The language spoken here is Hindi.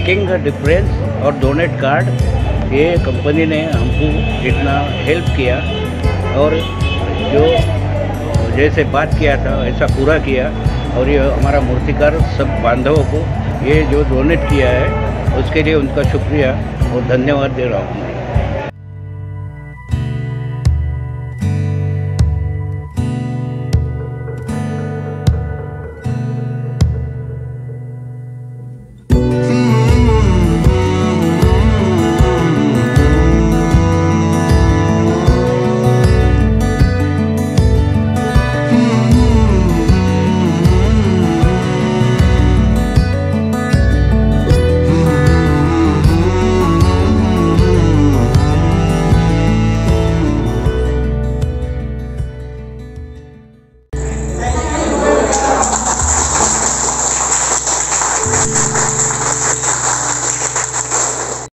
मेकिंग द डिफरेंस और डोनेट कार्ड ये कंपनी ने हमको इतना हेल्प किया और जो जैसे बात किया था, ऐसा पूरा किया और ये हमारा मूर्तिकार सब बांधवों को ये जो डोनेट किया है, उसके लिए उनका शुक्रिया और धन्यवाद दे रहा हूँ। you.